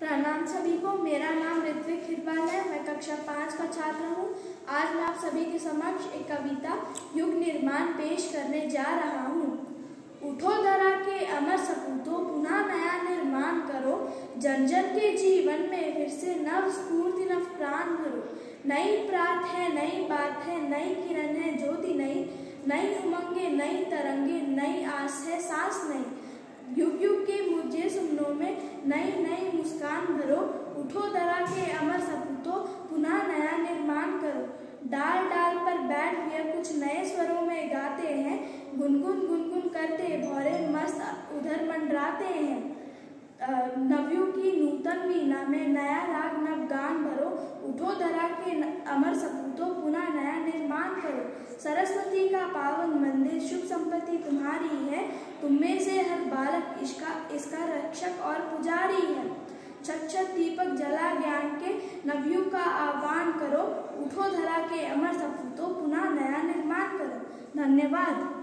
प्रणाम सभी को। मेरा नाम ऋत्विक हिरवाल है। मैं कक्षा पाँच का छात्र हूँ। आज मैं आप सभी के समक्ष एक कविता युग निर्माण पेश करने जा रहा हूँ। उठो धरा के अमर सपूतों, पुनः नया निर्माण करो। जन जन के जीवन में फिर से नव स्फूर्ति, नव प्राण भरो। नई प्रात है, नई बात है, नई किरण है, ज्योति नई। नई उमंगे, नई तरंगे, नई आस है, सांस नई। युग युग के मुझे सुमनों में नई नई मुस्कान भरो उठो दरा के अमर सपूतों पुनः नया निर्माण करो डाल बैठ हुए कुछ नए स्वरों में गाते हैं, गुनगुन गुनगुन करते भौरे मस्त उधर मंडराते हैं। नवयु की नूतन वीणा में नया राग नव गान भरो, उठो धरा के अमर सपूतों पुनः नया निर्माण करो। सरस्वती का पावन मंदिर शुभ संपत्ति तुम्हारी है तुम्हें से हर बालक इसका इसका रक्षक और पुजारी है। छत दीपक जला ज्ञान के, नवयुग का आह्वान करो, उठो धरा के अमर सपूतों करो धन्यवाद